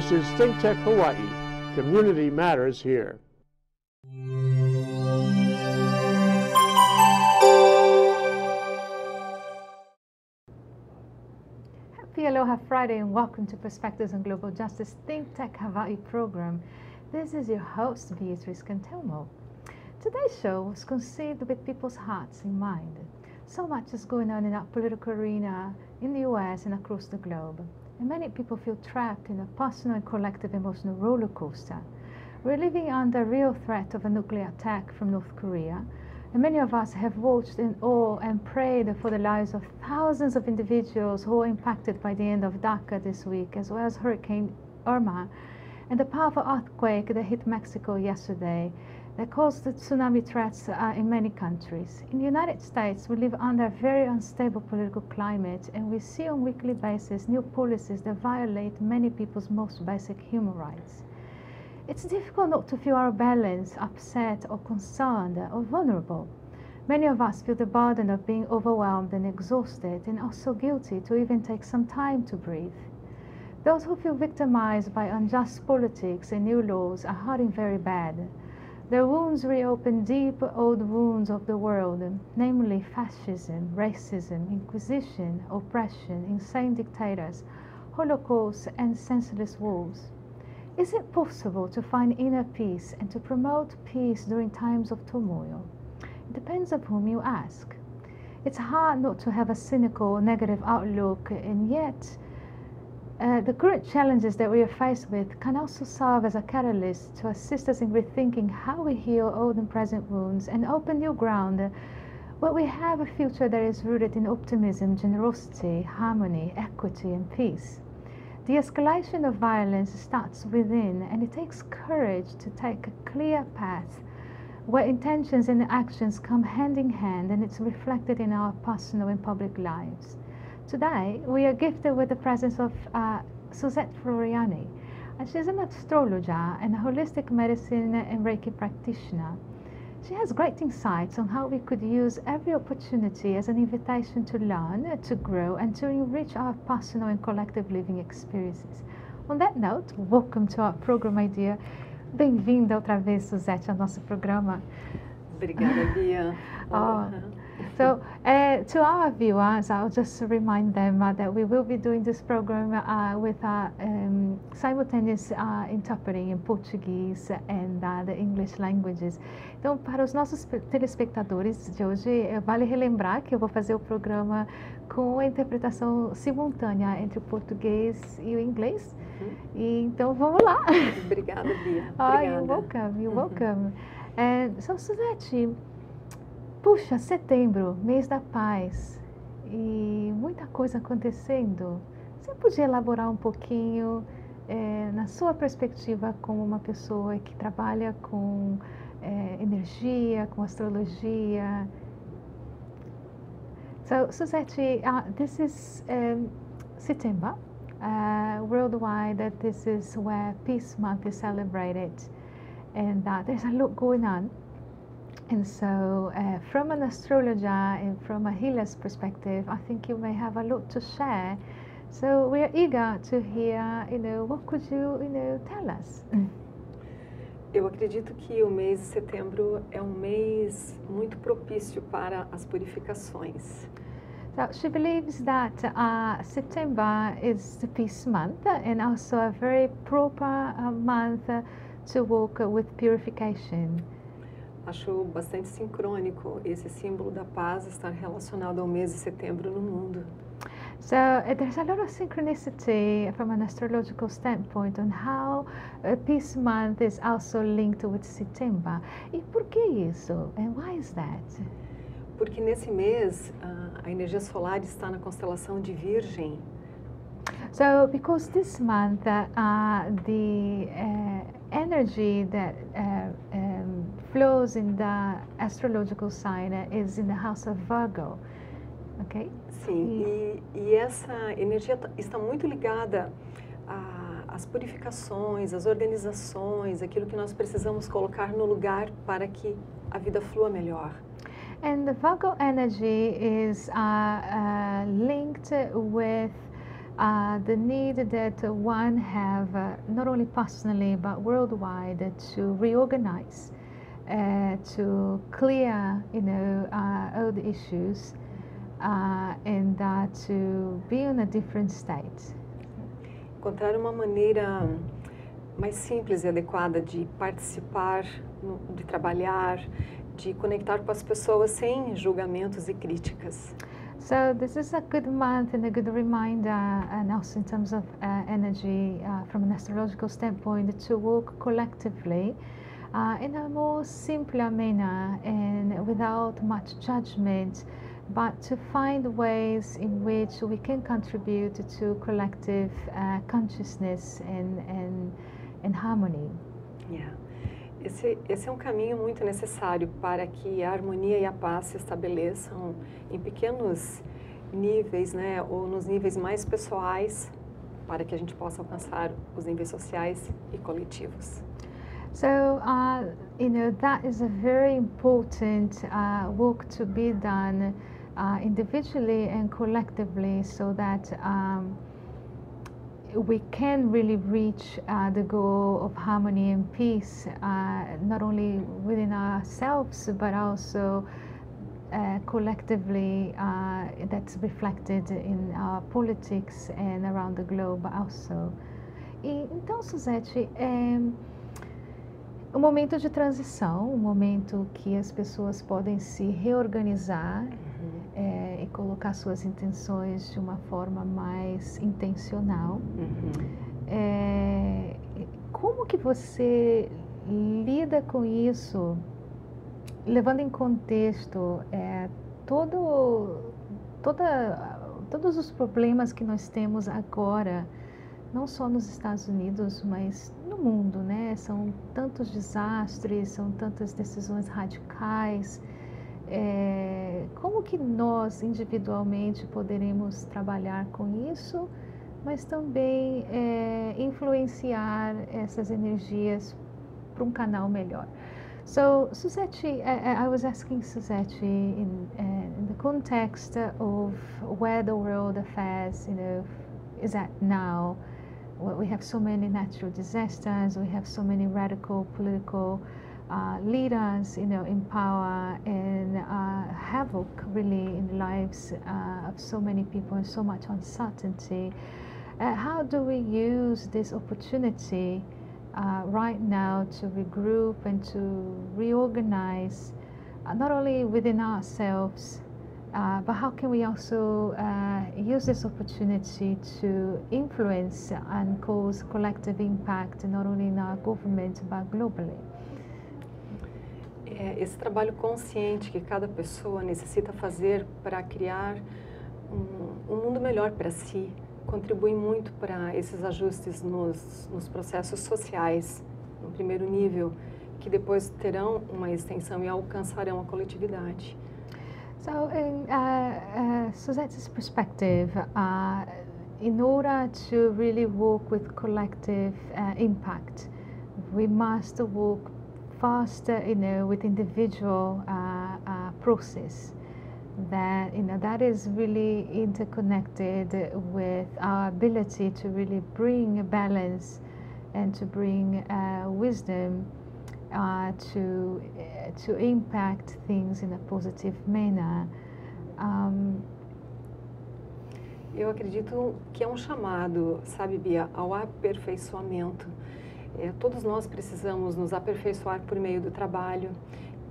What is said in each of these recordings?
This is ThinkTech Hawaii. Community matters here. Happy Aloha Friday and welcome to Perspectives on Global Justice ThinkTech Hawaii program. This is your host, Beatrice Cantelmo. Today's show was conceived with people's hearts in mind. So much is going on in our political arena in the US and across the globe, and many people feel trapped in a personal and collective emotional roller coaster. We're living under real threat of a nuclear attack from North Korea, and many of us have watched in awe and prayed for the lives of thousands of individuals who were impacted by the end of DACA this week, as well as Hurricane Irma and the powerful earthquake that hit Mexico yesterday that caused the tsunami threats uh, in many countries. In the United States, we live under a very unstable political climate, and we see on a weekly basis new policies that violate many people's most basic human rights. It's difficult not to feel our balance, upset, or concerned, or vulnerable. Many of us feel the burden of being overwhelmed and exhausted, and are so guilty to even take some time to breathe. Those who feel victimized by unjust politics and new laws are hurting very bad. Their wounds reopen deep old wounds of the world, namely fascism, racism, inquisition, oppression, insane dictators, holocaust, and senseless wars. Is it possible to find inner peace and to promote peace during times of turmoil? It depends on whom you ask. It's hard not to have a cynical, negative outlook, and yet uh, the current challenges that we are faced with can also serve as a catalyst to assist us in rethinking how we heal old and present wounds and open new ground where we have a future that is rooted in optimism, generosity, harmony, equity, and peace. The escalation of violence starts within, and it takes courage to take a clear path where intentions and actions come hand in hand and it's reflected in our personal and public lives. Today, we are gifted with the presence of uh, Suzette Floriani. And she's an astrologer and a holistic medicine and Reiki practitioner. She has great insights on how we could use every opportunity as an invitation to learn, to grow, and to enrich our personal and collective living experiences. On that note, welcome to our program, my dear. Bem-vinda outra vez, Suzette, ao nosso programa. Obrigada, Bia. oh. So, uh, to our viewers, I'll just remind them uh, that we will be doing this program uh, with um, simultaneous interpreting in Portuguese and the English languages. Então, para os nossos telespectadores de hoje, vale relembrar que eu vou fazer o programa com a interpretação simultânea entre o português e o inglês. Uhum. E, então, vamos lá. Obrigada, Bia. Oh, you're welcome. You're welcome. Uhum. And so, Suzette, Puxa, setembro, mês da paz e muita coisa acontecendo. Você podia elaborar um pouquinho é, na sua perspectiva como uma pessoa que trabalha com é, energia, com astrologia? So, Suzette, uh, this is um, September. Uh, worldwide, this is where Peace Month is celebrated, and uh, there's a lot going on. And so, uh, from an astrologer and from a healer's perspective, I think you may have a lot to share. So we're eager to hear, you know, what could you, you know, tell us? Eu acredito que o mês de setembro é um mês muito propício para as purificações. So she believes that uh, September is the peace month and also a very proper uh, month to work with purification. Acho bastante sincrônico esse símbolo da paz estar relacionado ao mês de setembro no mundo. So uh, there's a lot of synchronicity from an astrological standpoint on how uh, Peace Month is also linked with September. E por que isso? And why is that? Porque nesse mês uh, a energia solar está na constelação de Virgem. So because this month uh, the uh, energy that flows in the astrological sign is in the house of Virgo. Okay? Sim, e, e essa energia está muito ligada às purificações, às organizações, aquilo que nós precisamos colocar no lugar para que a vida flua melhor. And the Virgo energy is uh, uh, linked with uh, the need that one have uh, not only personally but worldwide to reorganize, uh, to clear, you know, uh, all the issues, uh, and uh, to be in a different state. Encontrar uma maneira mais simples e adequada de participar, de trabalhar, de conectar com as pessoas sem julgamentos e críticas. So this is a good month and a good reminder, and also in terms of uh, energy uh, from an astrological standpoint, to work collectively uh, in a more simpler manner and without much judgment, but to find ways in which we can contribute to collective uh, consciousness and, and, and harmony. Yeah. Esse, esse é um caminho muito necessário para que a harmonia e a paz se estabeleçam em pequenos níveis, né, ou nos níveis mais pessoais, para que a gente possa alcançar os níveis sociais e coletivos. So, uh, you know, that is a very important uh, work to be done uh, individually and collectively so that um, we can really reach uh, the goal of harmony and peace, uh, not only within ourselves, but also uh, collectively that's reflected in our politics and around the globe also. Então, Suzette, é um momento de transição, um momento que as pessoas podem se reorganizar é, e colocar suas intenções de uma forma mais intencional. É, como que você lida com isso, levando em contexto é, todo, toda, todos os problemas que nós temos agora, não só nos Estados Unidos, mas mundo, né? São tantos desastres, são tantas decisões radicais. É, como que nós individualmente poderemos trabalhar com isso, mas também é, influenciar essas energias para um canal melhor? So, Suzette, I, I was asking Suzette in, in the context of where the world affairs, you know, is at now. We have so many natural disasters. We have so many radical political uh, leaders, you know, in power and uh, havoc really in the lives uh, of so many people and so much uncertainty. Uh, how do we use this opportunity uh, right now to regroup and to reorganize, uh, not only within ourselves, but how can we also use this opportunity to influence and cause collective impact, not only in our government but globally? é esse trabalho consciente que cada pessoa necessita fazer para criar um, um mundo melhor para si contribui muito para esses ajustes nos, nos processos sociais, no primeiro nível, que depois terão uma extensão e alcançarão a coletividade. So, in uh, uh, Suzette's perspective, uh, in order to really work with collective uh, impact, we must work faster, you know, with individual uh, uh, process that you know that is really interconnected with our ability to really bring balance and to bring wisdom uh, to uh, to impact things in a positive manner. Um, Eu acredito que é um chamado, sabe, Bia, ao aperfeiçoamento. É, todos nós precisamos nos aperfeiçoar por meio do trabalho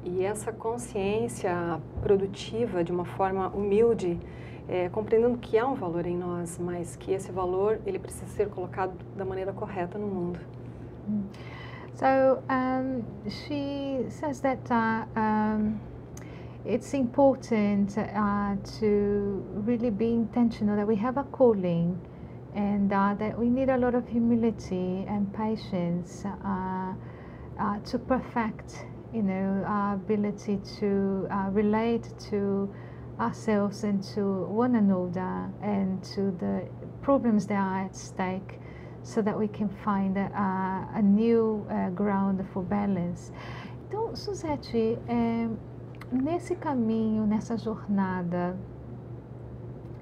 e essa consciência produtiva de uma forma humilde, é, compreendendo que há um valor em nós, mas que esse valor ele precisa ser colocado da maneira correta no mundo. So um, she says that uh, um, it's important uh, to really be intentional that we have a calling. and uh, that we need a lot of humility and patience uh, uh, to perfect, you know, our ability to uh, relate to ourselves and to one another and to the problems that are at stake so that we can find a, a new uh, ground for balance. Então, Suzette, é, nesse caminho, nessa jornada,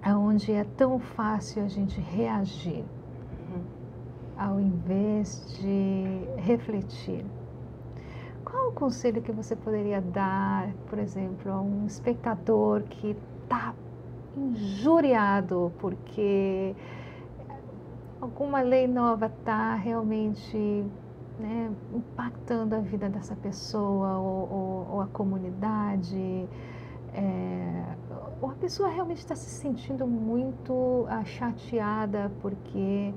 onde é tão fácil a gente reagir, Uhum. ao invés de refletir. Qual o conselho que você poderia dar, por exemplo, a um espectador que está injuriado porque alguma lei nova está realmente né, impactando a vida dessa pessoa ou, ou, ou a comunidade? É, ou a pessoa realmente está se sentindo muito ah, chateada porque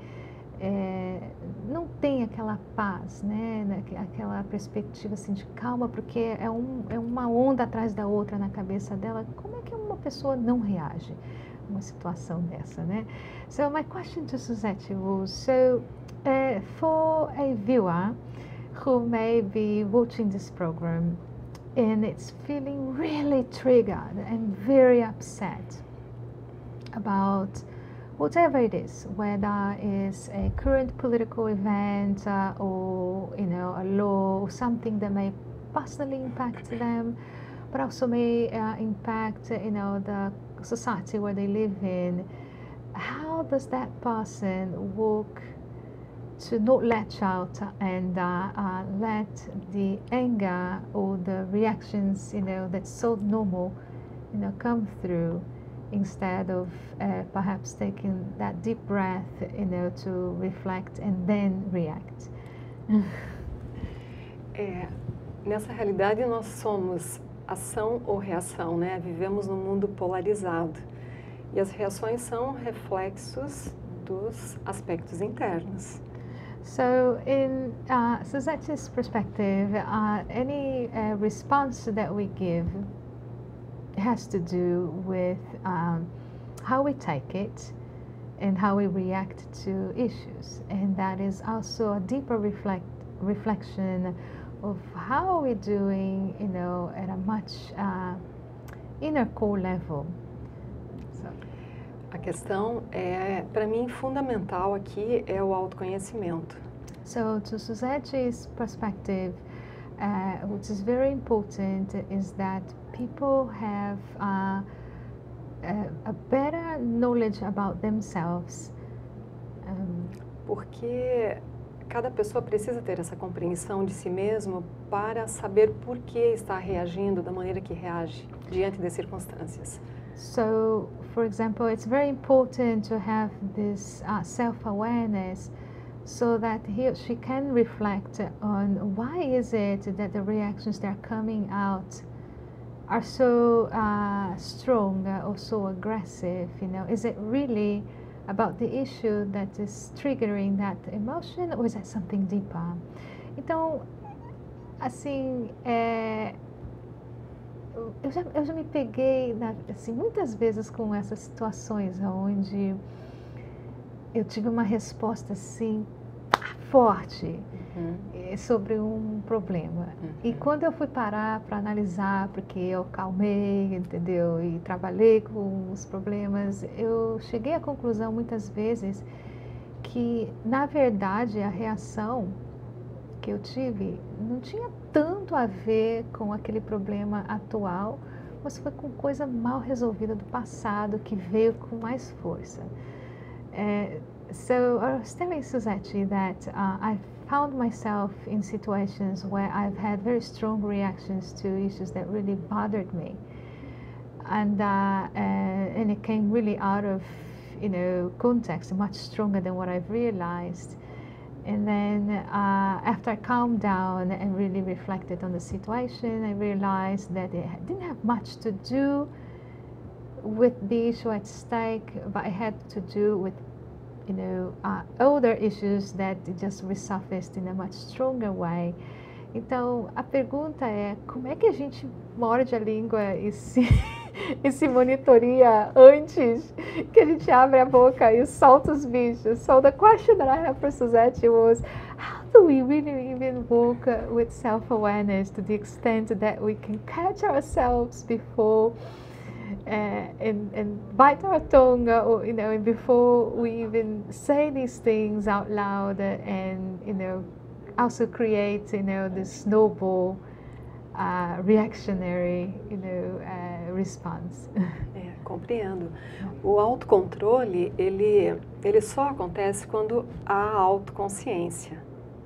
é, não tem aquela paz, né? né, aquela perspectiva assim de calma, porque é, um, é uma onda atrás da outra na cabeça dela. Como é que uma pessoa não reage uma situação dessa, né? So my question to Suzette was, so uh, for a viewer who may be watching this program and it's feeling really triggered and very upset about whatever it is, whether it's a current political event uh, or you know a law or something that may personally impact them, but also may uh, impact you know the society where they live in. How does that person work to not latch out and uh, uh, let the anger or the reactions you know that's so normal you know come through? instead of uh, perhaps taking that deep breath, you know, to reflect and then react. É, nessa realidade nós somos ação ou reação, né? Vivemos num mundo polarizado e as reações são reflexos dos aspectos internos. So, in uh, Suzette's perspective, uh, any uh, response that we give has to do with um, how we take it and how we react to issues. And that is also a deeper reflect, reflection of how we're doing, you know, at a much uh, inner core level. So. A questão é, para mim, fundamental aqui é o autoconhecimento. So, to Suzette's perspective, uh, which is very important, is that people have uh, a, a, better knowledge about themselves. Um, Porque cada pessoa precisa ter essa compreensão de si mesmo para saber por que está reagindo da maneira que reage diante das circunstâncias. So, for example, it's very important to have this uh, self-awareness so that he or she can reflect on why is it that the reactions that are coming out are so uh, strong or so aggressive you know is it really about the issue that is triggering that emotion or is that something deeper? Então assim é, eu, já, eu já me peguei na, assim, muitas vezes com essas situações onde eu tive uma resposta assim forte uhum. sobre um problema. Uhum. E quando eu fui parar para analisar, porque eu calmei, entendeu? E trabalhei com os problemas, eu cheguei à conclusão muitas vezes que, na verdade, a reação que eu tive não tinha tanto a ver com aquele problema atual, mas foi com coisa mal resolvida do passado que veio com mais força. É, so I was telling Suzette that uh, I found myself in situations where I've had very strong reactions to issues that really bothered me, and uh, uh, and it came really out of you know context, much stronger than what I've realized. And then uh, after I calmed down and really reflected on the situation, I realized that it didn't have much to do with the issue at stake, but it had to do with you know, uh, older issues that just resurfaced in a much stronger way. Então, a pergunta é como é que a gente morde a língua e se, e se monitoria antes que a gente abre a boca e solta os bichos? So the question that I have for Suzette was, how do we really even work with self-awareness to the extent that we can catch ourselves before uh, and, and bite our tongue, uh, or, you know, before we even say these things out loud, uh, and you know, also create, you know, this snowball uh, reactionary, you know, uh, response. É, compreendo. O autocontrole, ele, ele só acontece quando há autoconsciência.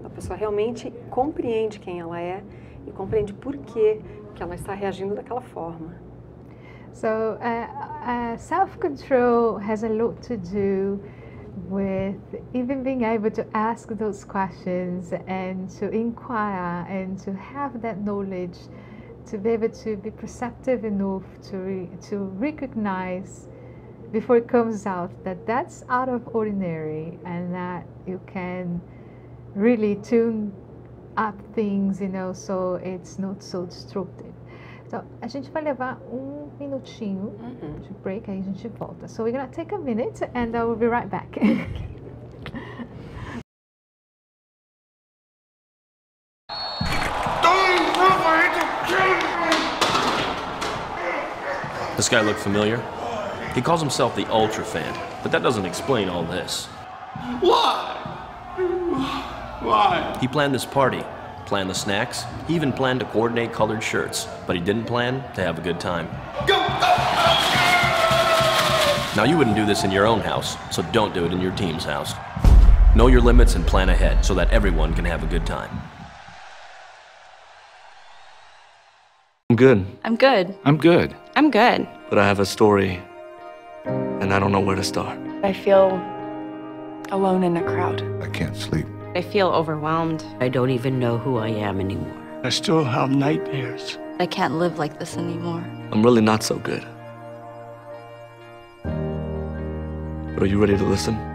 A pessoa realmente compreende quem ela é e compreende por que, que ela está reagindo daquela forma. So, uh, uh, self control has a lot to do with even being able to ask those questions and to inquire and to have that knowledge to be able to be perceptive enough to, re, to recognize before it comes out that that's out of ordinary and that you can really tune up things, you know, so it's not so destructive. Então, a gente vai levar um minutinho Uhum. de break, aí a gente volta. So we're gonna take a minute and I will be right back. This guy look familiar? He calls himself the Ultra Fan, but that doesn't explain all this. Why? Why? He planned this party, planned the snacks, he even planned to coordinate colored shirts, but he didn't plan to have a good time. Go! Now, you wouldn't do this in your own house, so don't do it in your team's house. Know your limits and plan ahead so that everyone can have a good time. I'm good, I'm good. I'm good, I'm good. but I have a story, and I don't know where to start. I feel alone in a crowd. I can't sleep. I feel overwhelmed. I don't even know who I am anymore. I still have nightmares. I can't live like this anymore. I'm really not so good. But are you ready to listen?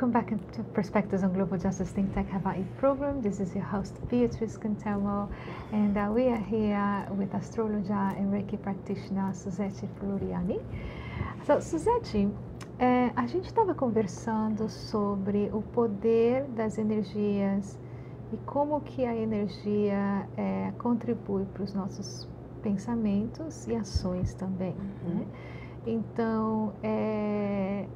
Welcome back to Perspectives on Global Justice Think Tech Hawaii program. This is your host Beatrice Cantelmo, and uh, we are here with astrologer and Reiki practitioner Suzette Floriani. So, Suzette, eh, a gente estava conversando sobre o poder das energias e como que a energia eh, contribui para os nossos pensamentos e ações também. né? Então, é,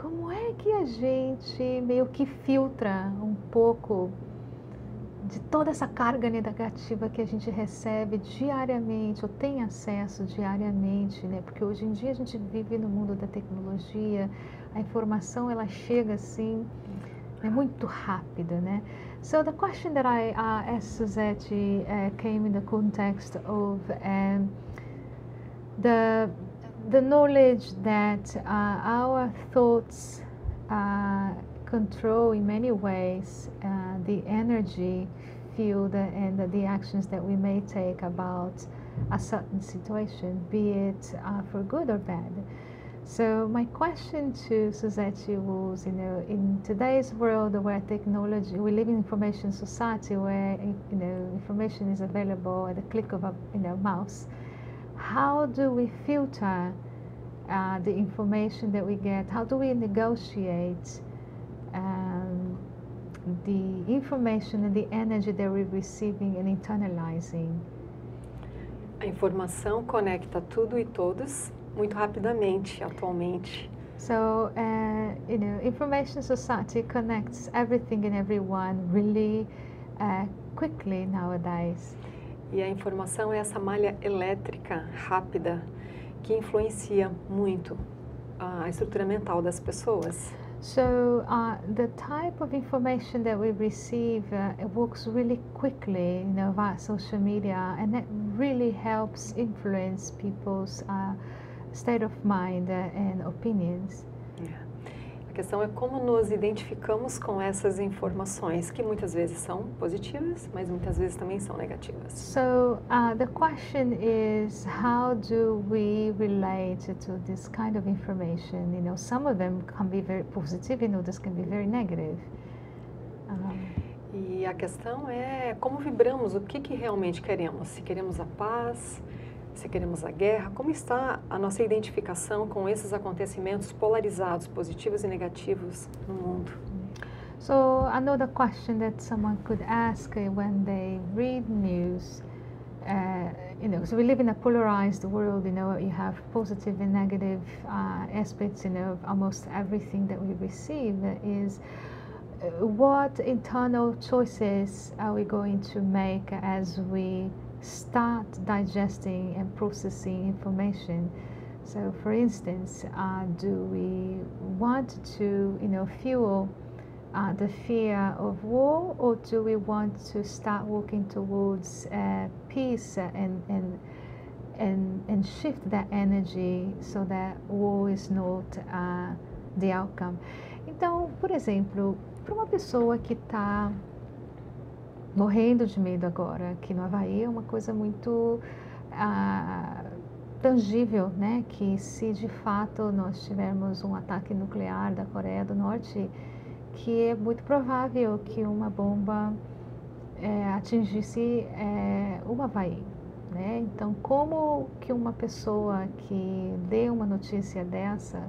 como é que a gente meio que filtra um pouco de toda essa carga negativa que a gente recebe diariamente ou tem acesso diariamente, né? Porque hoje em dia a gente vive no mundo da tecnologia, a informação ela chega assim, é muito rápida, né? So the question that I uh, asked Suzette uh, came in the context of um, the the knowledge that uh, our thoughts uh, control in many ways uh, the energy field and the, actions that we may take about a certain situation, be it uh, for good or bad. So my question to Suzette was, you know, in today's world where technology, we live in information society where you know information is available at the click of a you know mouse how do we filter uh, the information that we get? How do we negotiate um, the information and the energy that we're receiving and internalizing? A informação conecta tudo e todos muito rapidamente atualmente. So, uh, you know, information society connects everything and everyone really uh, quickly nowadays. E a informação é essa malha elétrica rápida que influencia muito a estrutura mental das pessoas. So uh, the type of information that we receive uh, it works really quickly, you know, via social media, and that really helps influence people's uh, state of mind uh, and opinions. A questão é como nos identificamos com essas informações, que muitas vezes são positivas, mas muitas vezes também são negativas. So uh, the question is, how do we relate to this kind of information? You know, some of them can be very positive, and others can be very negative. Um, E a questão é como vibramos, o que, que realmente queremos. Se queremos a paz, se queremos a guerra, como está a nossa identificação com esses acontecimentos polarizados, positivos e negativos no mundo. So another question that someone could ask uh, when they read news, uh, you know, so we live in a polarized world. You know, you have positive and negative uh, aspects. You know, almost everything that we receive is. what internal choices are we going to make as we start digesting and processing information? So, for instance, uh, do we want to, you know, fuel uh, the fear of war, or do we want to start working towards uh, peace and and and and shift that energy so that war is not uh, the outcome? Então, por exemplo, para uma pessoa que está morrendo de medo agora, que no Havaí é uma coisa muito ah, tangível, né? Que se de fato nós tivermos um ataque nuclear da Coreia do Norte, que é muito provável que uma bomba é, atingisse é, o Havaí. Né? Então, como que uma pessoa que dê uma notícia dessa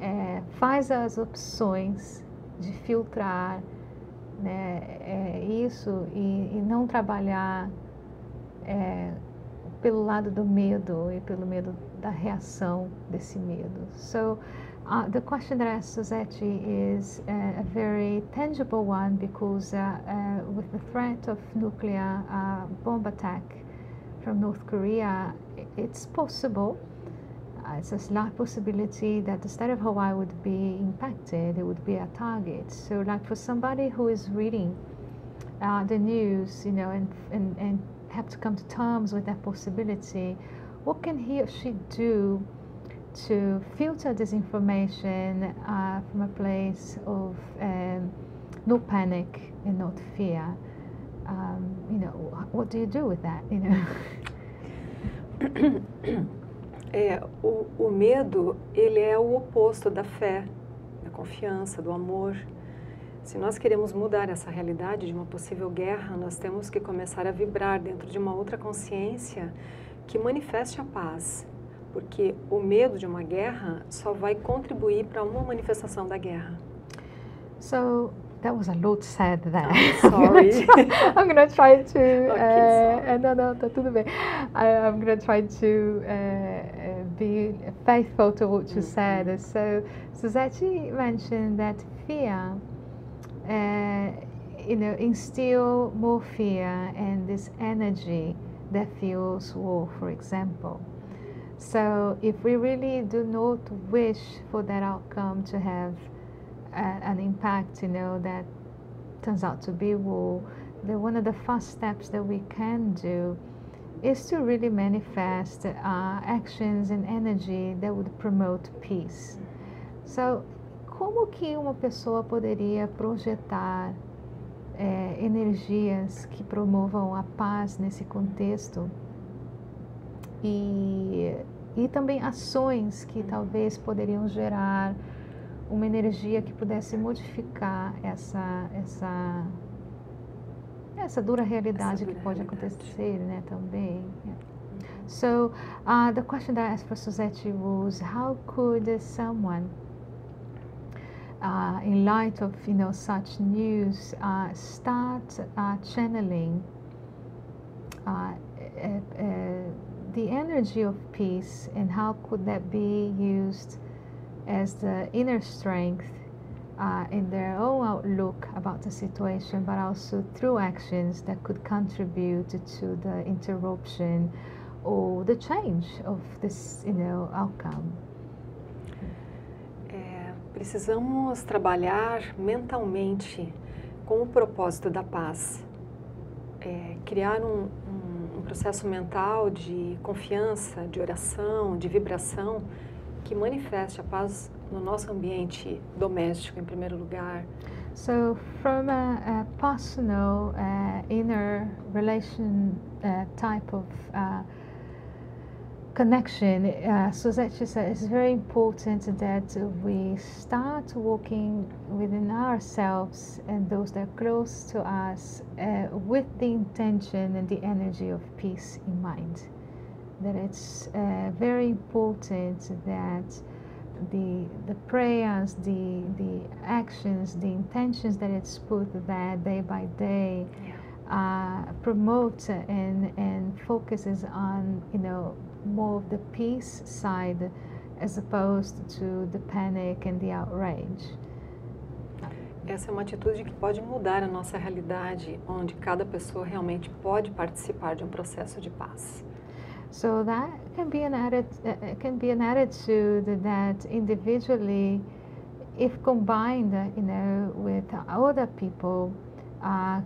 é, faz as opções de filtrar né, é, isso e, e, não trabalhar é, pelo lado do medo e pelo medo da reação desse medo. So, uh, the question that I asked Suzette is a, a very tangible one because uh, uh, with the threat of nuclear uh, bomb attack from North Korea, it's possible uh, it's a slight possibility that the state of Hawaii would be impacted, it would be a target. So, like for somebody who is reading uh, the news, you know, and, and, and have to come to terms with that possibility, what can he or she do to filter this information uh, from a place of um, no panic and not fear? Um, you know, what do you do with that, you know? É, o, o medo, ele é o oposto da fé, da confiança, do amor. Se nós queremos mudar essa realidade de uma possível guerra, nós temos que começar a vibrar dentro de uma outra consciência que manifeste a paz, porque o medo de uma guerra só vai contribuir para uma manifestação da guerra. So, that was a lot said there. sorry. I'm going to try to. Okay, uh, no, no, tá tudo bem. I, I'm going to try to uh, be faithful to what you said. Mm-hmm. So, Suzette mentioned that fear, uh, you know, instill more fear and this energy that fuels war, for example. So, if we really do not wish for that outcome to have an impact, you know, that turns out to be war, then one of the first steps that we can do is to really manifest uh, actions and energy that would promote peace. So, como que uma pessoa poderia projetar é, energias que promovam a paz nesse contexto e, e também ações que talvez poderiam gerar uma energia que pudesse modificar essa essa essa dura realidade essa dura que pode realidade. acontecer, né, também. Yeah. So uh, the question that I asked for Suzette was, how could someone, uh, in light of you know such news, uh, start uh, channeling uh, uh, the energy of peace, and how could that be used? As the inner strength uh, in their own outlook about the situation, but also through actions that could contribute to the interruption or the change of this, you know, outcome. É, precisamos trabalhar mentalmente com o propósito da paz. É, criar um, um processo mental de confiança, de oração, de vibração que manifeste a paz no nosso ambiente doméstico, em primeiro lugar. So, from a, a personal uh, inner relation uh, type of uh, connection, uh, Suzette said it's very important that we start working within ourselves and those that are close to us uh, with the intention and the energy of peace in mind. That it's uh, very important that the the prayers, the the actions, the intentions that it's put there day by day yeah. uh, promote and and focuses on you know more of the peace side as opposed to the panic and the outrage. Essa é uma atitude que pode mudar a nossa realidade, onde cada pessoa realmente pode participar de um processo de paz. So that can be an added uh, can be an attitude that individually, if combined, uh, you know, with other people, uh,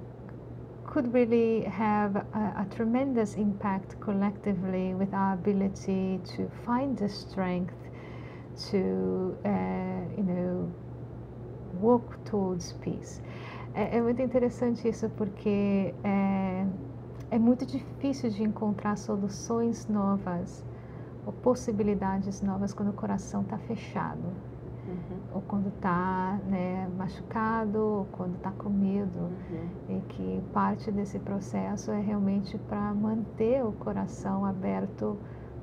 could really have a, a, tremendous impact collectively with our ability to find the strength to, uh, you know, walk towards peace. É, é muito interessante isso porque é, é muito difícil de encontrar soluções novas ou possibilidades novas quando o coração está fechado. Uhum. Ou quando está né, machucado, ou quando está com medo. Uhum. E que parte desse processo é realmente para manter o coração aberto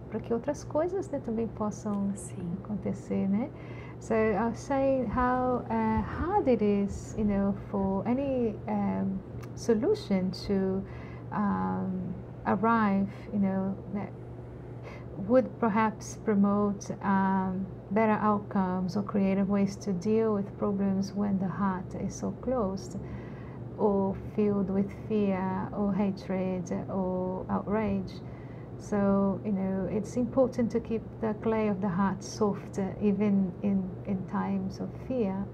para que outras coisas né, também possam Sim. acontecer, né? So I'll say how uh, hard it is, you know, for any um, solution to um, arrive, you know, that would perhaps promote um, better outcomes or creative ways to deal with problems when the heart is so closed or filled with fear or hatred or outrage. So, you know, it's important to keep the clay of the heart soft uh, even in, in times of fear.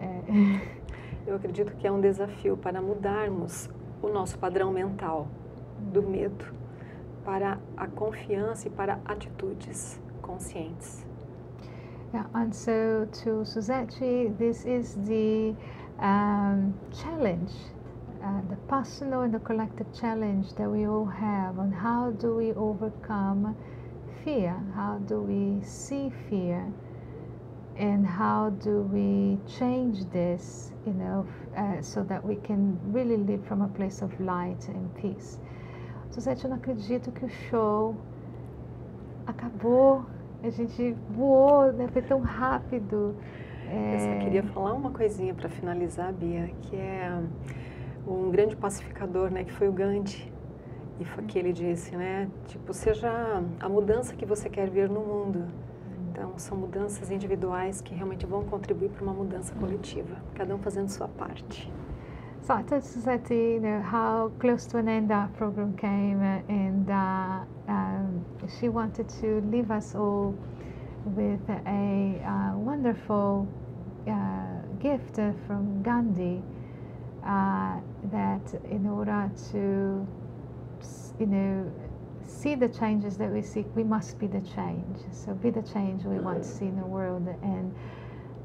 Uh, Eu acredito que é um desafio para mudarmos o nosso padrão mental do medo para a confiança e para atitudes conscientes. Yeah, and so to Suzette, this is the um, challenge, uh, the personal and the collective challenge that we all have on how do we overcome fear, how do we see fear, and how do we change this, you know, uh, so that we can really live from a place of light and peace. Suzette, eu não acredito que o show acabou, a gente voou, né? foi tão rápido. É... Eu só queria falar uma coisinha para finalizar, Bia, que é um grande pacificador, né, que foi o Gandhi. E foi que ele disse, né, tipo, seja a mudança que você quer ver no mundo. Então, são mudanças individuais que realmente vão contribuir para uma mudança coletiva, cada um fazendo sua parte. So told Suzette, you know, how close to an end our program came, and uh, um, she wanted to leave us all with a uh, wonderful uh, gift from Gandhi uh, that in order to, you know, see the changes that we seek, we must be the change. So be the change we want to see in the world, and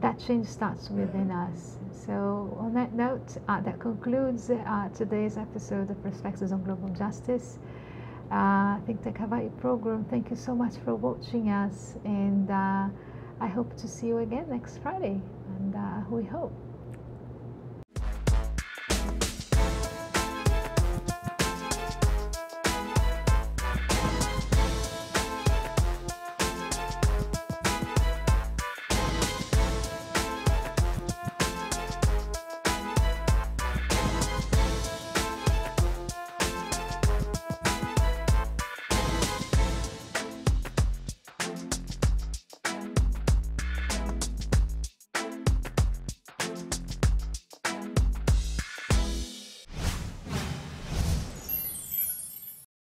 that change starts within us. So, on that note, uh, that concludes uh, today's episode of Perspectives on Global Justice. Uh, I Think Tech Hawaii program. Thank you so much for watching us, and uh, I hope to see you again next Friday. And uh, we hope